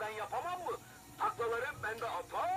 ben yapamam mı? Taklaları bende atar